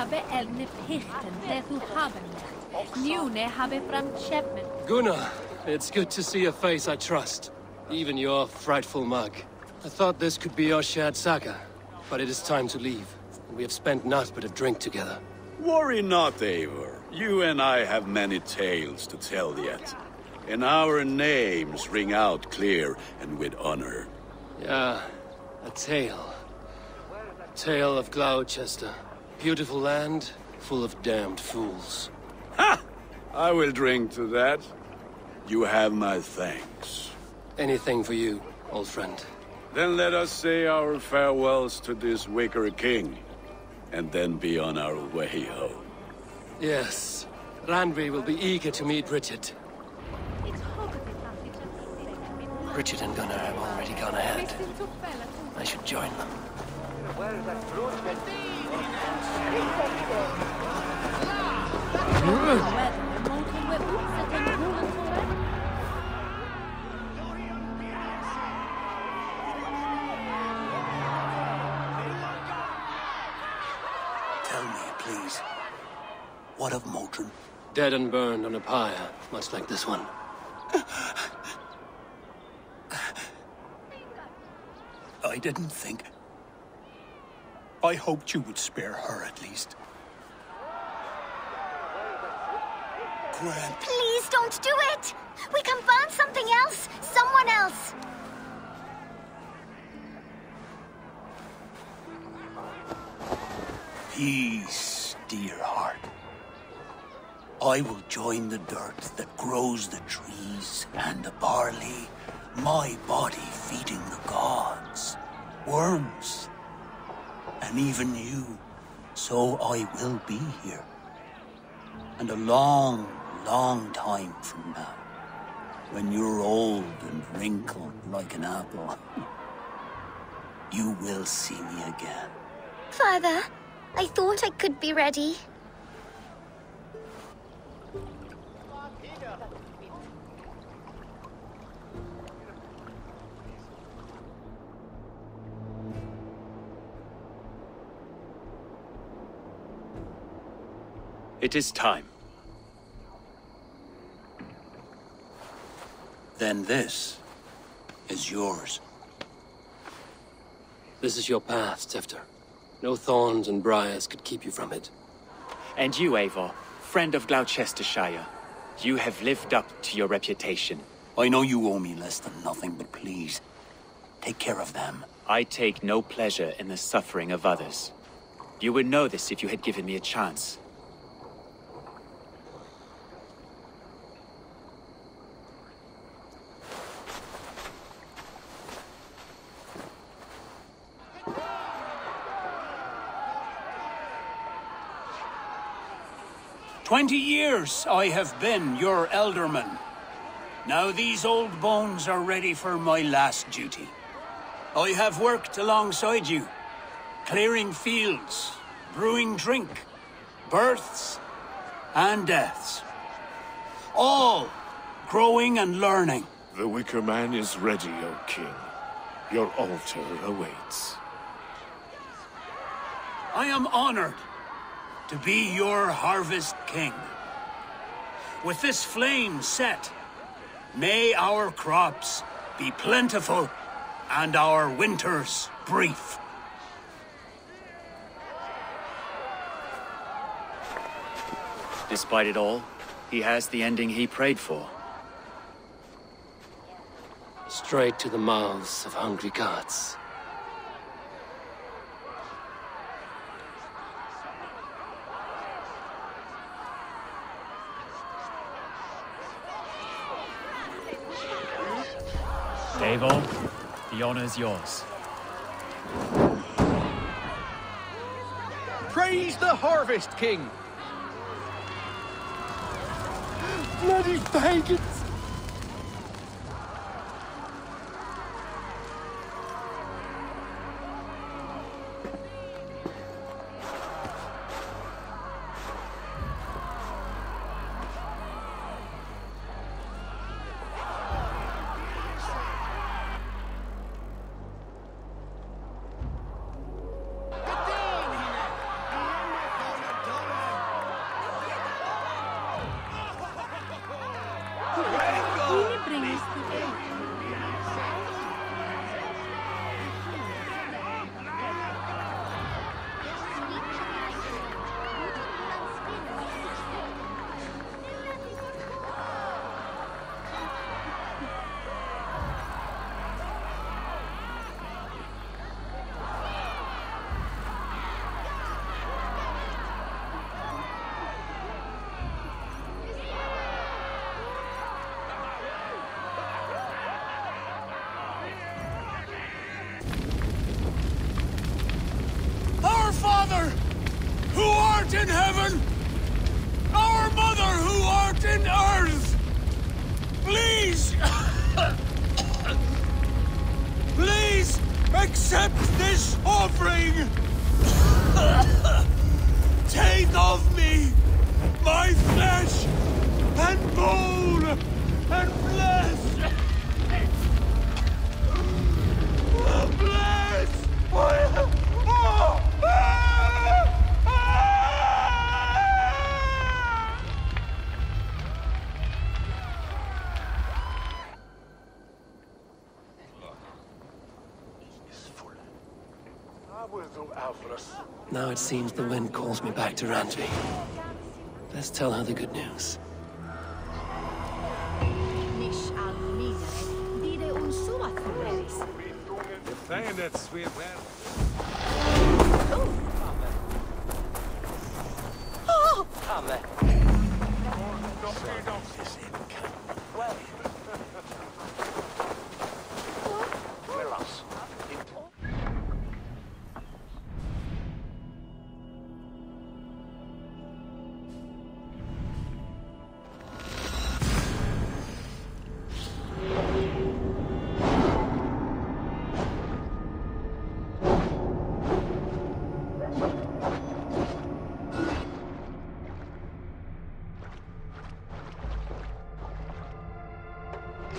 habe elne Pichten, der du haben. Nune habe fram Chapman. Gunnar, it's good to see a face I trust. Even your frightful mug. I thought this could be your shared saga, but it is time to leave. We have spent naught but a drink together. Worry not, Eivor. You and I have many tales to tell yet. And our names ring out clear and with honor. Yeah, a tale. Tale of Gloucester. Beautiful land, full of damned fools. Ha! I will drink to that. You have my thanks. Anything for you, old friend. Then let us say our farewells to this wicker king, and then be on our way home. Yes, Randvi will be eager to meet Richard. Richard and Gunnar have already gone ahead. I should join them. Tell me, please. What of Modron? Dead and burned on a pyre, much like this one. I didn't think. I hoped you would spare her at least. Gwen, Please don't do it! We can find something else! Someone else! peace, dear heart. I will join the dirt that grows the trees and the barley, my body feeding the gods, worms, and even you. So I will be here. And a long, long time from now, when you're old and wrinkled like an apple, you will see me again. Father, I thought I could be ready. It is time. Then this is yours. This is your path, Tifter. No thorns and briars could keep you from it. And you, Eivor, friend of Gloucestershire, you have lived up to your reputation. I know you owe me less than nothing, but please, take care of them. I take no pleasure in the suffering of others. You would know this if you had given me a chance. Twenty years I have been your ealdorman. Now these old bones are ready for my last duty. I have worked alongside you, clearing fields, brewing drink, births and deaths. All growing and learning. The Wicker Man is ready, O King. Your altar awaits. I am honored to be your Harvest King. With this flame set, may our crops be plentiful and our winters brief. Despite it all, he has the ending he prayed for. Straight to the mouths of hungry gods. Davor, the honor is yours. Praise the Harvest King! Bloody pagans! Accept this offering. Take of me my flesh and bone Now it seems the wind calls me back to Randvi. Let's tell her the good news. Oh! Nish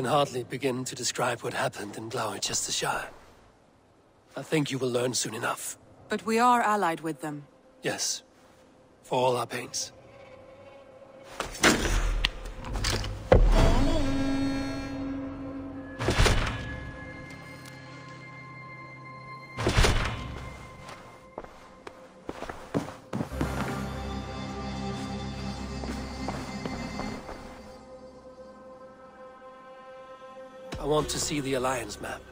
can hardly begin to describe what happened in Gloucestershire. I think you will learn soon enough. But we are allied with them. Yes. For all our pains. I want to see the Alliance map.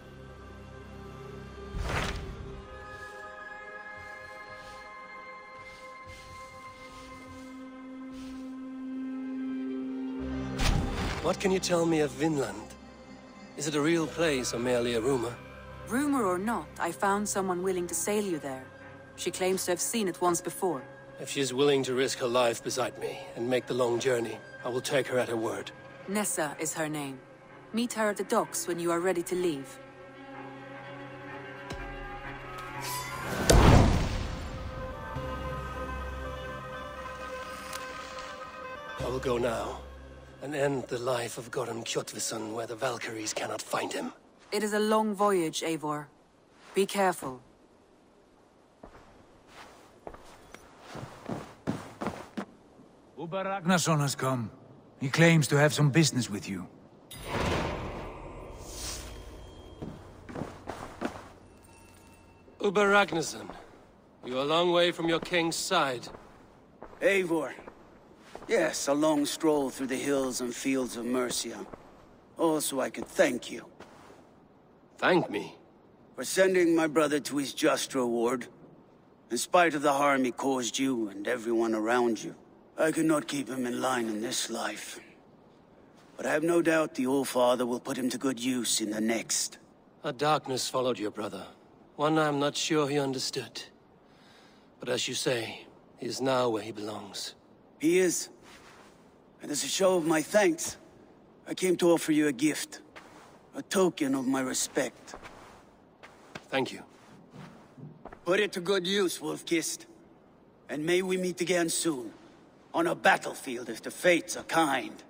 What can you tell me of Vinland? Is it a real place or merely a rumor? Rumor or not, I found someone willing to sail you there. She claims to have seen it once before. If she is willing to risk her life beside me and make the long journey, I will take her at her word. Nessa is her name. Meet her at the docks when you are ready to leave. I will go now and end the life of Goran Kjotveson where the Valkyries cannot find him. It is a long voyage, Eivor. Be careful. Ubba Ragnarsson has come. He claims to have some business with you. Ubba Ragnarsson, you are a long way from your king's side. Eivor. Yes, a long stroll through the hills and fields of Mercia. Also, I could thank you. Thank me? For sending my brother to his just reward. In spite of the harm he caused you and everyone around you. I could not keep him in line in this life. But I have no doubt the All Father will put him to good use in the next. A darkness followed your brother. One I'm not sure he understood. But as you say, he is now where he belongs. He is. And as a show of my thanks, I came to offer you a gift. A token of my respect. Thank you. Put it to good use, Wolf-Kissed. And may we meet again soon. On a battlefield if the fates are kind.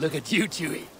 Look at you, Chewie.